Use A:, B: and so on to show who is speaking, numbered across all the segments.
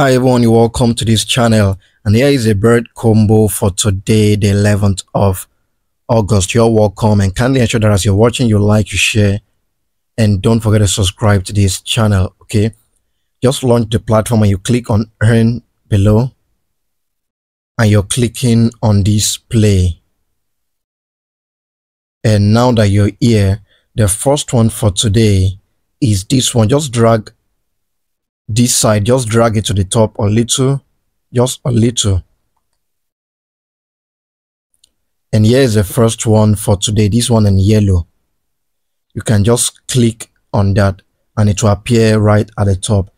A: Hi everyone, you're welcome to this channel and here is a bird combo for today the 11th of August. You're welcome and kindly ensure that as you're watching you like, you share and don't forget to subscribe to this channel, okay? Just launch the platform and you click on earn below and you're clicking on display. And now that you're here, the first one for today is this one. Just drag this side just drag it to the top a little just a little. And here is the first one for today this one in yellow. You can just click on that and it will appear right at the top.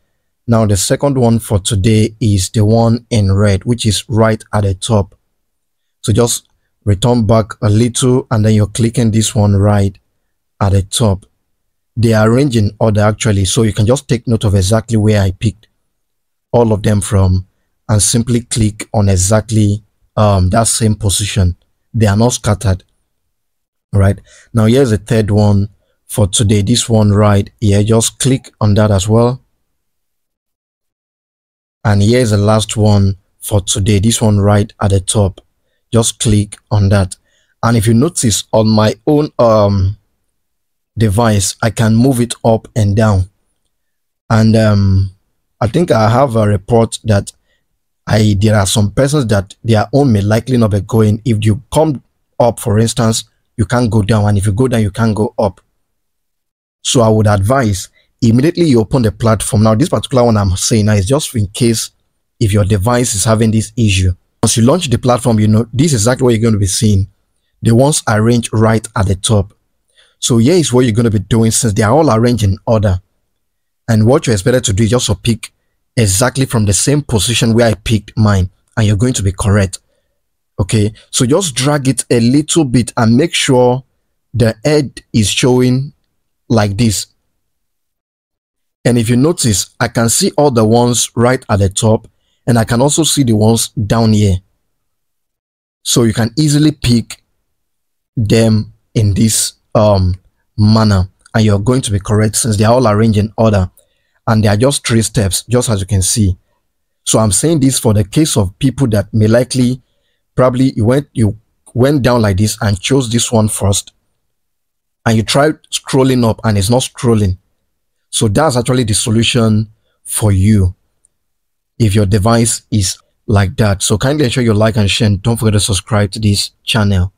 A: Now the second one for today is the one in red which is right at the top. So just return back a little and then you're clicking this one right at the top they are arranged in order actually. So you can just take note of exactly where I picked all of them from and simply click on exactly um, that same position. They are not scattered. Right now here's the third one for today. This one right here just click on that as well. And here's the last one for today. This one right at the top. Just click on that. And if you notice on my own um device, I can move it up and down. And um, I think I have a report that I there are some persons that their own may likely not be going. If you come up, for instance, you can't go down, and if you go down, you can't go up. So I would advise immediately you open the platform. Now, this particular one I'm saying now is just in case if your device is having this issue. Once you launch the platform, you know this is exactly what you're going to be seeing. The ones arranged right at the top. So here is what you're going to be doing since they are all arranged in order. And what you're expected to do is just to pick exactly from the same position where I picked mine and you're going to be correct. Okay, so just drag it a little bit and make sure the head is showing like this. And if you notice, I can see all the ones right at the top and I can also see the ones down here. So you can easily pick them in this um, manner and you're going to be correct since they're all arranged in order and they are just three steps just as you can see. So i'm saying this for the case of people that may likely probably you went you went down like this and chose this one first and you tried scrolling up and it's not scrolling. So that's actually the solution for you if your device is like that. So kindly ensure you like and share and don't forget to subscribe to this channel